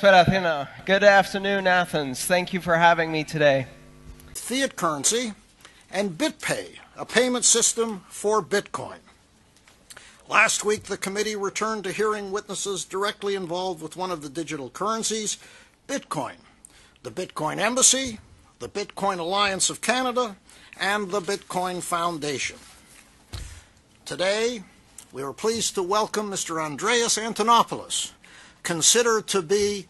Good afternoon, Athens. Thank you for having me today. Fiat currency and BitPay, a payment system for Bitcoin. Last week, the committee returned to hearing witnesses directly involved with one of the digital currencies, Bitcoin, the Bitcoin Embassy, the Bitcoin Alliance of Canada, and the Bitcoin Foundation. Today, we are pleased to welcome Mr. Andreas Antonopoulos, considered to be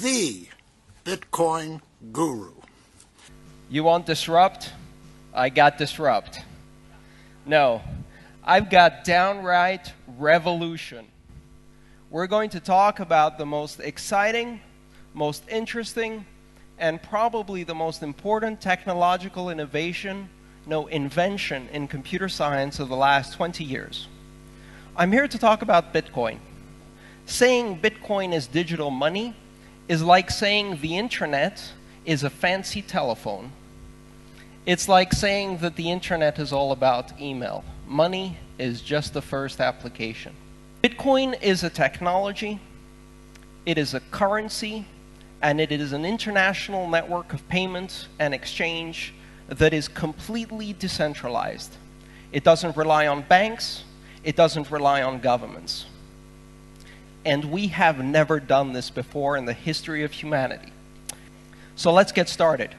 the Bitcoin guru. You want disrupt? I got disrupt. No, I've got downright revolution. We're going to talk about the most exciting, most interesting, and probably the most important technological innovation, no, invention in computer science of the last 20 years. I'm here to talk about Bitcoin. Saying Bitcoin is digital money is like saying the internet is a fancy telephone. It's like saying that the internet is all about email. Money is just the first application. Bitcoin is a technology, it is a currency, and it is an international network of payments and exchange that is completely decentralized. It doesn't rely on banks, it doesn't rely on governments. And we have never done this before in the history of humanity. So let's get started.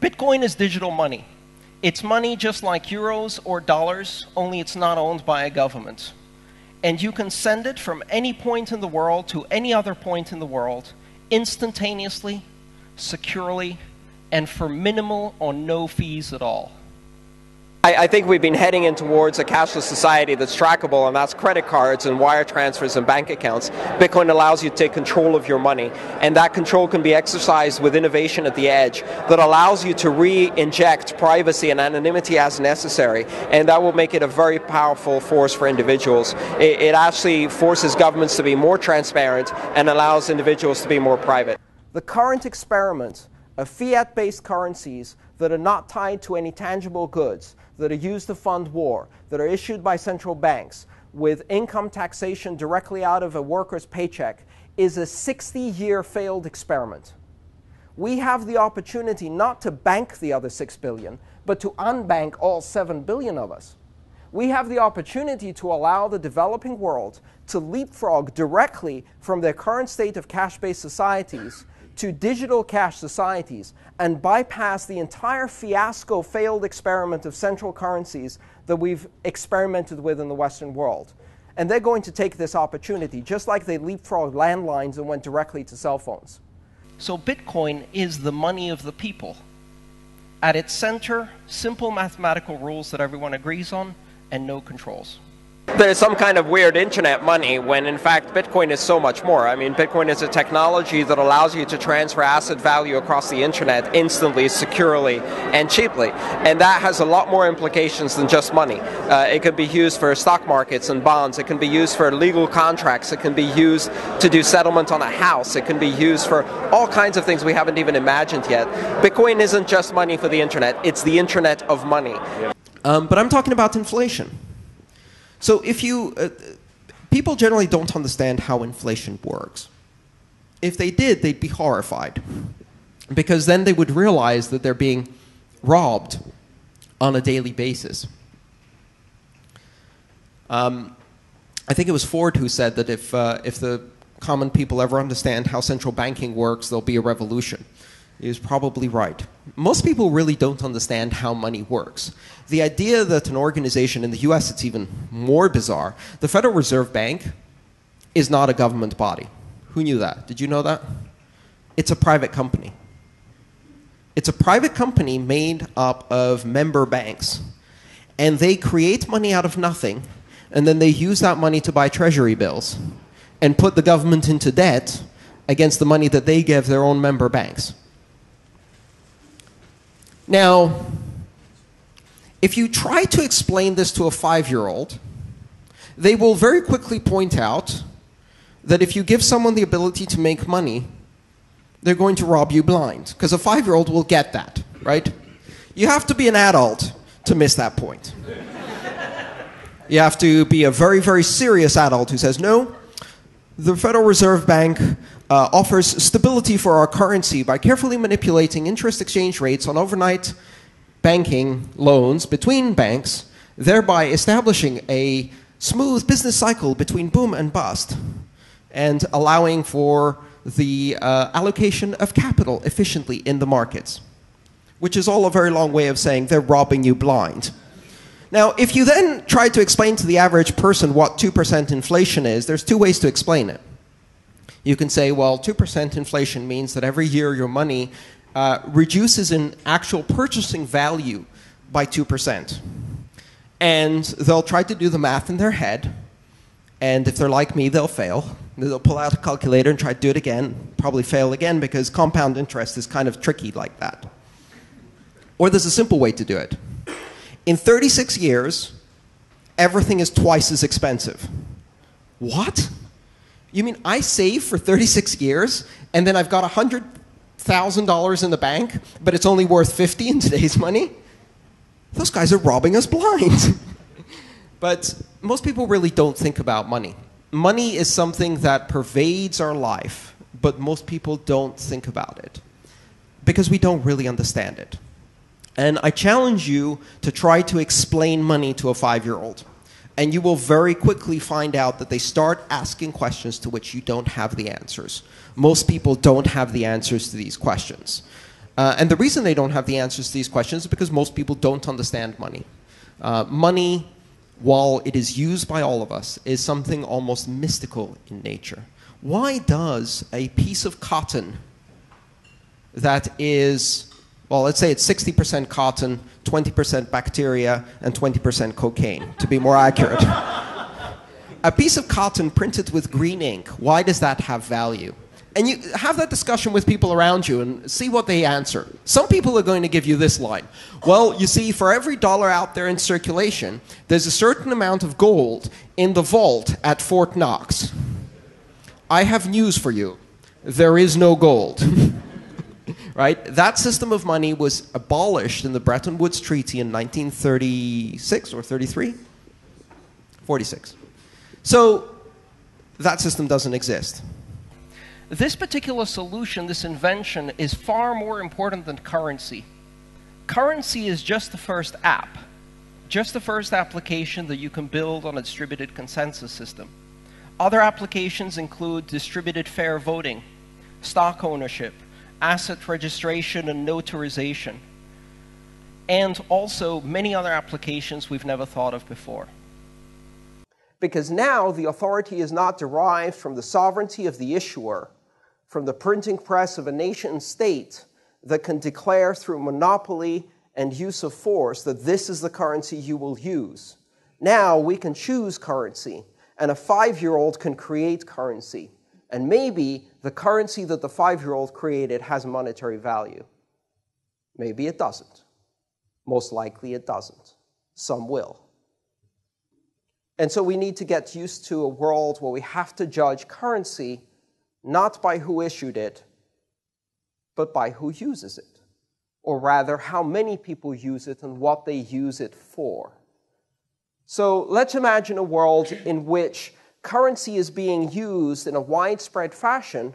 Bitcoin is digital money. It's money just like euros or dollars, only it's not owned by a government. And you can send it from any point in the world to any other point in the world instantaneously, securely, and for minimal or no fees at all. I, I, think we've been heading in towards a cashless society that's trackable, and that's credit cards and wire transfers and bank accounts. Bitcoin allows you to take control of your money, and that control can be exercised with innovation at the edge that allows you to re inject privacy and anonymity as necessary, and that will make it a very powerful force for individuals. It, it actually forces governments to be more transparent and allows individuals to be more private. The current experiment of fiat based currencies that are not tied to any tangible goods that are used to fund war, that are issued by central banks, with income taxation directly out of a worker's paycheck, is a 60 year failed experiment. We have the opportunity not to bank the other 6 billion, but to unbank all 7 billion of us. We have the opportunity to allow the developing world to leapfrog directly from their current state of cash based societies to digital cash societies and bypass the entire fiasco failed experiment of central currencies that we've experimented with in the Western world. And they're going to take this opportunity, just like they leapfrogged landlines and went directly to cell phones. So, Bitcoin is the money of the people. At its center, simple mathematical rules that everyone agrees on and no controls there's some kind of weird internet money when in fact Bitcoin is so much more. I mean, Bitcoin is a technology that allows you to transfer asset value across the internet instantly, securely, and cheaply. And that has a lot more implications than just money. Uh, it can be used for stock markets and bonds, it can be used for legal contracts, it can be used to do settlement on a house, it can be used for all kinds of things we haven't even imagined yet. Bitcoin isn't just money for the internet, it's the internet of money. Um, but I'm talking about inflation. So if you, uh, people generally don't understand how inflation works. If they did, they'd be horrified. Because then they would realize that they're being robbed on a daily basis. Um, I think it was Ford who said that if, uh, if the common people ever understand how central banking works, there'll be a revolution is probably right. Most people really don't understand how money works. The idea that an organization in the US, it's even more bizarre. The Federal Reserve Bank is not a government body. Who knew that? Did you know that? It's a private company. It's a private company made up of member banks. And they create money out of nothing, and then they use that money to buy treasury bills and put the government into debt against the money that they give their own member banks. Now, if you try to explain this to a five year old, they will very quickly point out that if you give someone the ability to make money, they're going to rob you blind. Because a five year old will get that, right? You have to be an adult to miss that point. you have to be a very, very serious adult who says, no, the Federal Reserve Bank uh, offers stability for our currency by carefully manipulating interest exchange rates on overnight banking loans between banks, thereby establishing a smooth business cycle between boom and bust and allowing for the uh, allocation of capital efficiently in the markets, which is all a very long way of saying they're robbing you blind. Now, if you then try to explain to the average person what 2% inflation is, there's two ways to explain it. You can say, well, 2% inflation means that every year your money uh, reduces in actual purchasing value by 2%. And they'll try to do the math in their head, and if they're like me, they'll fail. They'll pull out a calculator and try to do it again, probably fail again because compound interest is kind of tricky like that. Or there's a simple way to do it. In 36 years, everything is twice as expensive. What? You mean I save for 36 years and then I've got $100,000 in the bank, but it's only worth 50 in today's money? Those guys are robbing us blind. but most people really don't think about money. Money is something that pervades our life, but most people don't think about it because we don't really understand it. And I challenge you to try to explain money to a five year old. And you will very quickly find out that they start asking questions to which you don't have the answers. Most people don't have the answers to these questions. Uh, and the reason they don't have the answers to these questions is because most people don't understand money. Uh, money, while it is used by all of us, is something almost mystical in nature. Why does a piece of cotton that is well, let's say it's 60% cotton, 20% bacteria, and 20% cocaine, to be more accurate. a piece of cotton printed with green ink, why does that have value? And you have that discussion with people around you and see what they answer. Some people are going to give you this line. Well, you see, for every dollar out there in circulation, there's a certain amount of gold in the vault at Fort Knox. I have news for you. There is no gold. right? That system of money was abolished in the Bretton Woods Treaty in 1936 or 33? 46. So that system doesn't exist. This particular solution, this invention, is far more important than currency. Currency is just the first app, just the first application that you can build on a distributed consensus system. Other applications include distributed fair voting, stock ownership, asset registration and notarization, and also many other applications we've never thought of before. Because now the authority is not derived from the sovereignty of the issuer, from the printing press of a nation state that can declare through monopoly and use of force that this is the currency you will use. Now we can choose currency, and a five year old can create currency. And maybe the currency that the five year old created has monetary value. Maybe it doesn't. Most likely it doesn't. Some will. And so we need to get used to a world where we have to judge currency not by who issued it, but by who uses it. Or rather, how many people use it and what they use it for. So let's imagine a world in which currency is being used in a widespread fashion,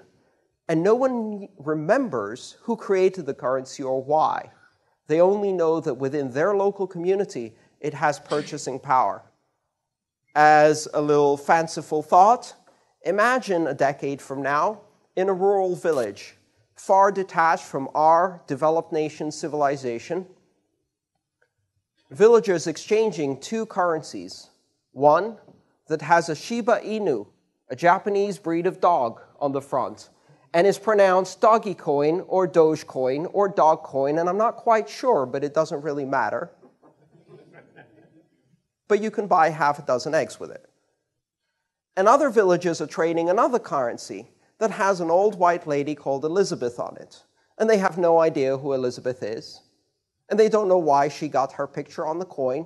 and no one remembers who created the currency or why. They only know that within their local community, it has purchasing power. As a little fanciful thought, imagine a decade from now in a rural village, far detached from our developed nation civilization, villagers exchanging two currencies one, that has a Shiba Inu, a Japanese breed of dog, on the front, and is pronounced doggy coin or Dogecoin or dog coin, and I'm not quite sure, but it doesn't really matter. but you can buy half a dozen eggs with it. And other villages are trading another currency that has an old white lady called Elizabeth on it. And they have no idea who Elizabeth is. And they don't know why she got her picture on the coin.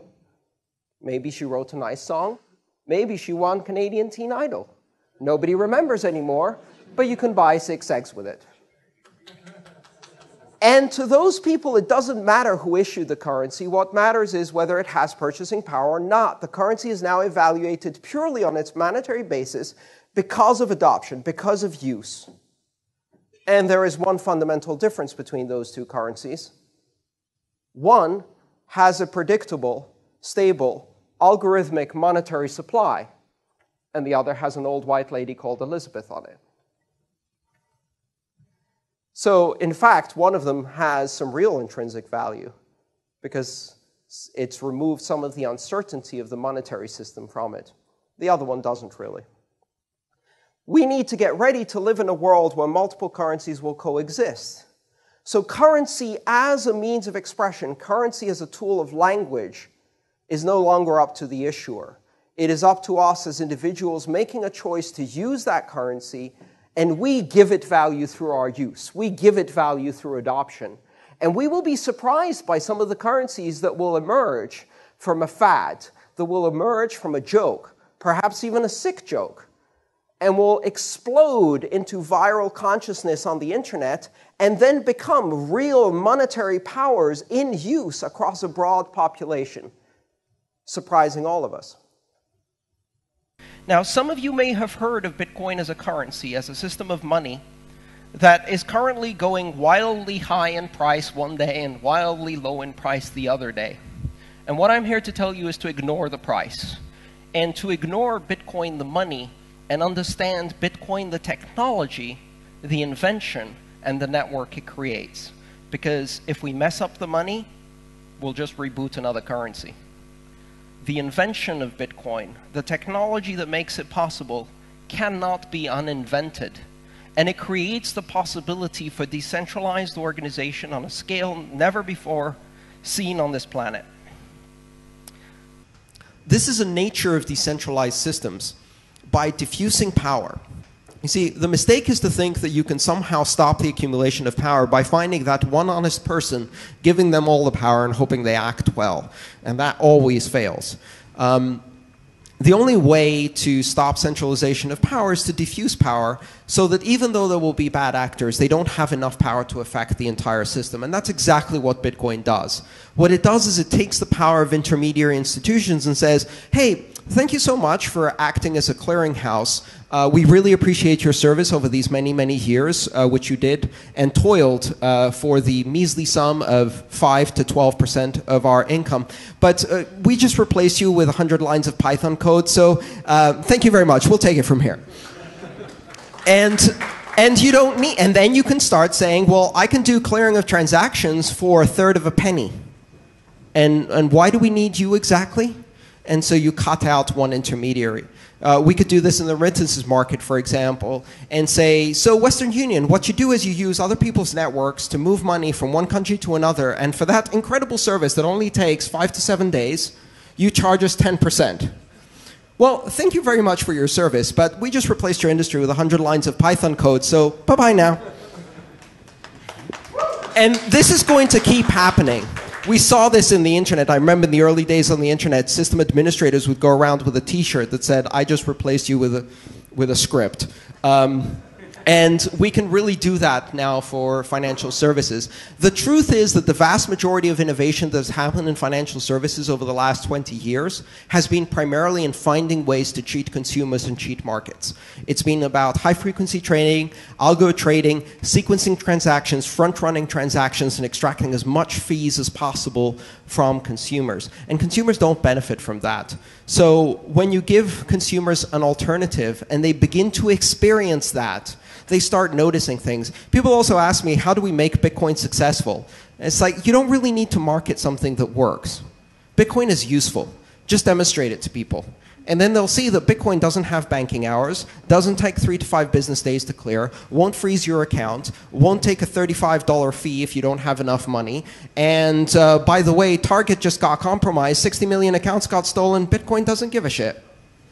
Maybe she wrote a nice song. Maybe she won Canadian Teen Idol. Nobody remembers anymore, but you can buy six eggs with it. And to those people, it doesn't matter who issued the currency. What matters is whether it has purchasing power or not. The currency is now evaluated purely on its monetary basis because of adoption, because of use. And there is one fundamental difference between those two currencies. One has a predictable, stable, algorithmic monetary supply, and the other has an old white lady called Elizabeth on it. So, in fact, one of them has some real intrinsic value because it's removed some of the uncertainty of the monetary system from it. The other one doesn't really. We need to get ready to live in a world where multiple currencies will coexist. So, currency as a means of expression, currency as a tool of language, is no longer up to the issuer. It is up to us as individuals making a choice to use that currency, and we give it value through our use. We give it value through adoption. And we will be surprised by some of the currencies that will emerge from a fad, that will emerge from a joke, perhaps even a sick joke, and will explode into viral consciousness on the internet and then become real monetary powers in use across a broad population, surprising all of us. Now, some of you may have heard of Bitcoin as a currency, as a system of money that is currently going wildly high in price one day and wildly low in price the other day. And what I'm here to tell you is to ignore the price and to ignore Bitcoin the money and understand Bitcoin the technology, the invention, and the network it creates. Because if we mess up the money, we'll just reboot another currency. The invention of Bitcoin, the technology that makes it possible, cannot be uninvented and it creates the possibility for decentralized organization on a scale never before seen on this planet. This is a nature of decentralized systems. By diffusing power, you see, the mistake is to think that you can somehow stop the accumulation of power by finding that one honest person, giving them all the power and hoping they act well. And that always fails. Um, the only way to stop centralization of power is to diffuse power so that even though there will be bad actors, they don't have enough power to affect the entire system. And that's exactly what Bitcoin does. What it does is it takes the power of intermediary institutions and says, hey, thank you so much for acting as a clearinghouse. Uh, we really appreciate your service over these many, many years, uh, which you did, and toiled uh, for the measly sum of 5 to 12% of our income. But uh, we just replaced you with 100 lines of Python code, so uh, thank you very much. We'll take it from here. and and you don't need and then you can start saying well i can do clearing of transactions for a third of a penny and and why do we need you exactly and so you cut out one intermediary uh, we could do this in the remittances market, for example, and say, so Western Union, what you do is you use other people's networks to move money from one country to another, and for that incredible service that only takes five to seven days, you charge us 10%. Well, thank you very much for your service, but we just replaced your industry with 100 lines of Python code, so bye bye now. and this is going to keep happening we saw this in the internet. I remember in the early days on the internet, system administrators would go around with a T-shirt that said, "I just replaced you with a with a script." Um, and we can really do that now for financial services. The truth is that the vast majority of innovation that's happened in financial services over the last 20 years has been primarily in finding ways to cheat consumers and cheat markets. It's been about high frequency trading, algo trading, sequencing transactions, front running transactions, and extracting as much fees as possible from consumers. And consumers don't benefit from that. So when you give consumers an alternative and they begin to experience that, they start noticing things. People also ask me, how do we make Bitcoin successful? And it's like, you don't really need to market something that works. Bitcoin is useful. Just demonstrate it to people. And then they'll see that Bitcoin doesn't have banking hours, doesn't take three to five business days to clear, won't freeze your account, won't take a $35 fee if you don't have enough money. And uh, by the way, Target just got compromised, 60 million accounts got stolen, Bitcoin doesn't give a shit.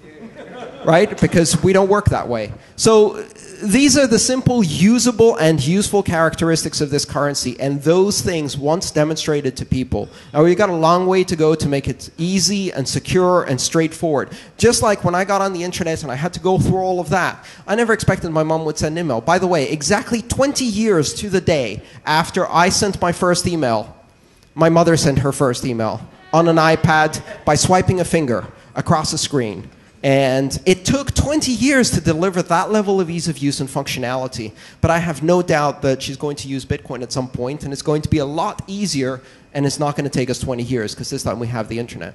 right? Because we don't work that way. So these are the simple, usable, and useful characteristics of this currency, and those things, once demonstrated to people, now we've got a long way to go to make it easy and secure and straightforward. Just like when I got on the internet and I had to go through all of that, I never expected my mom would send an email. By the way, exactly 20 years to the day after I sent my first email, my mother sent her first email on an iPad by swiping a finger across a screen. And it took 20 years to deliver that level of ease of use and functionality. But I have no doubt that she's going to use Bitcoin at some point, and it's going to be a lot easier, and it's not going to take us 20 years, because this time we have the internet.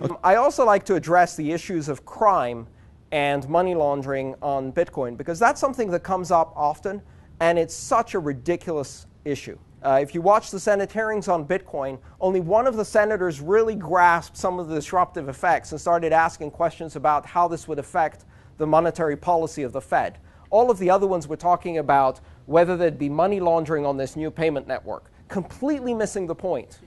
Okay. I also like to address the issues of crime and money laundering on Bitcoin, because that's something that comes up often, and it's such a ridiculous issue. Uh, if you watch the Senate hearings on Bitcoin, only one of the senators really grasped some of the disruptive effects and started asking questions about how this would affect the monetary policy of the Fed. All of the other ones were talking about whether there'd be money laundering on this new payment network, completely missing the point.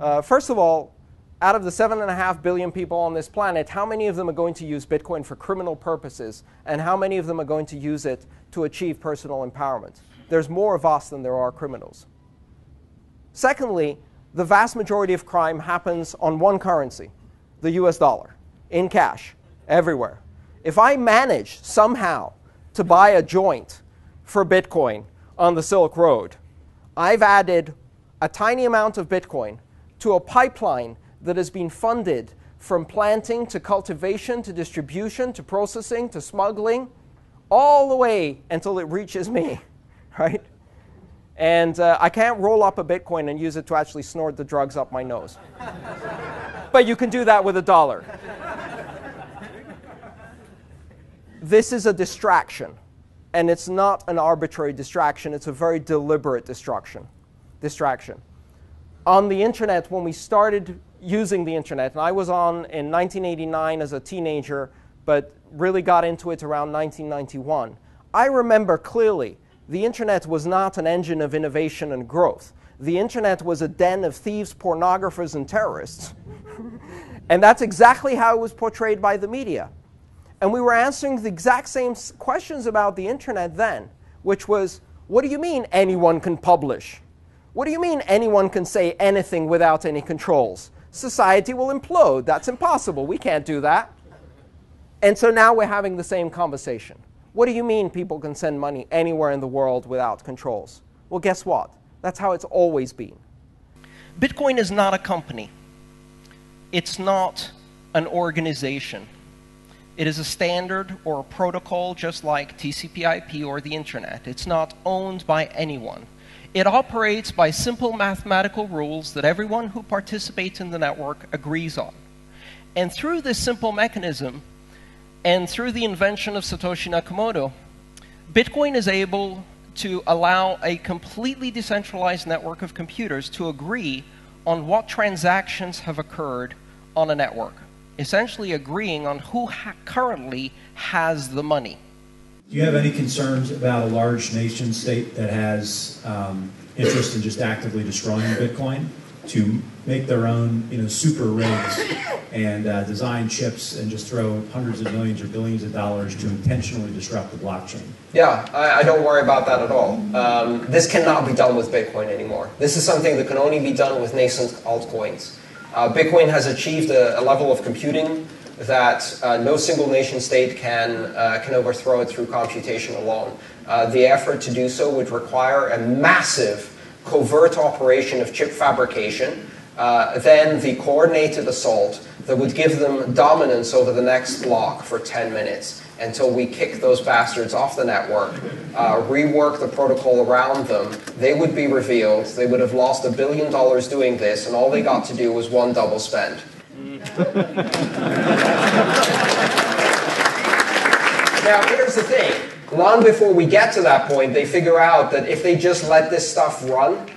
Uh, first of all, out of the 7.5 billion people on this planet, how many of them are going to use Bitcoin for criminal purposes, and how many of them are going to use it to achieve personal empowerment? There's more of us than there are criminals. Secondly, the vast majority of crime happens on one currency, the US dollar, in cash, everywhere. If I manage somehow to buy a joint for Bitcoin on the Silk Road, I've added a tiny amount of Bitcoin to a pipeline that has been funded from planting to cultivation to distribution to processing to smuggling, all the way until it reaches me. right? And uh, I can't roll up a Bitcoin and use it to actually snort the drugs up my nose. but you can do that with a dollar. this is a distraction. And it's not an arbitrary distraction, it's a very deliberate distraction. distraction. On the internet, when we started using the internet, and I was on in 1989 as a teenager, but really got into it around 1991, I remember clearly the internet was not an engine of innovation and growth. The internet was a den of thieves, pornographers, and terrorists. and that's exactly how it was portrayed by the media. And we were answering the exact same questions about the internet then, which was what do you mean anyone can publish? What do you mean anyone can say anything without any controls? Society will implode. That's impossible. We can't do that. And so now we're having the same conversation. What do you mean people can send money anywhere in the world without controls? Well, guess what? That's how it's always been. Bitcoin is not a company. It's not an organization. It is a standard or a protocol just like TCP/IP or the internet. It's not owned by anyone. It operates by simple mathematical rules that everyone who participates in the network agrees on. And through this simple mechanism, and through the invention of Satoshi Nakamoto, Bitcoin is able to allow a completely decentralized network of computers to agree on what transactions have occurred on a network, essentially agreeing on who ha currently has the money. Do you have any concerns about a large nation state that has um, interest in just actively destroying Bitcoin? To make their own, you know, super rigs and uh, design chips and just throw hundreds of millions or billions of dollars to intentionally disrupt the blockchain. Yeah, I, I don't worry about that at all. Um, this cannot be done with Bitcoin anymore. This is something that can only be done with nascent altcoins. Uh, Bitcoin has achieved a, a, level of computing that uh, no single nation state can, uh, can overthrow it through computation alone. Uh, the effort to do so would require a massive covert operation of chip fabrication, uh, then the coordinated assault that would give them dominance over the next block for 10 minutes until we kick those bastards off the network, uh, rework the protocol around them. They would be revealed. They would have lost a billion dollars doing this, and all they got to do was one double spend. now, here's the thing long before we get to that point, they figure out that if they just let this stuff run,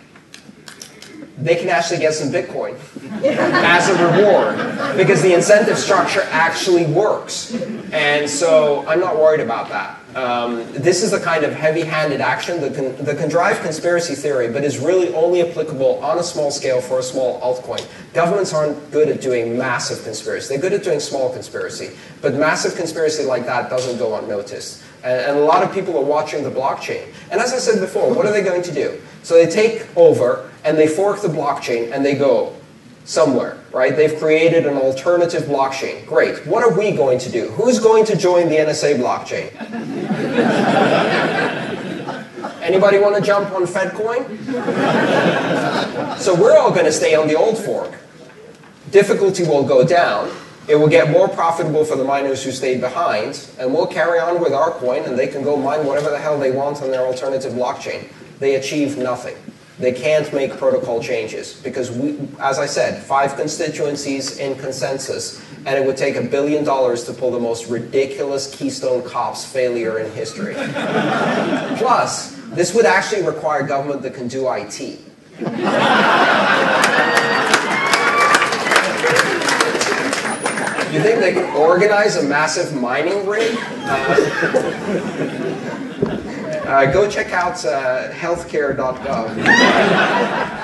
they can actually get some Bitcoin as a reward because the incentive structure actually works. And so I'm not worried about that. Um, this is the kind of heavy-handed action that can, that can drive conspiracy theory, but is really only applicable on a small scale for a small altcoin. Governments aren't good at doing massive conspiracy. They're good at doing small conspiracy, but massive conspiracy like that doesn't go unnoticed. And, a lot of people are watching the blockchain. And as I said before, what are they going to do? So they take over and they fork the blockchain and they go somewhere, right? They've created an alternative blockchain. Great. What are we going to do? Who's going to join the NSA blockchain? Anybody want to jump on FedCoin? so we're all going to stay on the old fork. Difficulty will go down, It will get more profitable for the miners who stayed behind, and we'll carry on with our coin, and they can go mine whatever the hell they want on their alternative blockchain. They achieve nothing. They can't make protocol changes because, we, as I said, five constituencies in consensus, and it would take a billion dollars to pull the most ridiculous Keystone Cops failure in history. Plus, this would actually require government that can do IT. You think they can organize a massive mining rig? Uh, uh, go check out uh, healthcare.gov.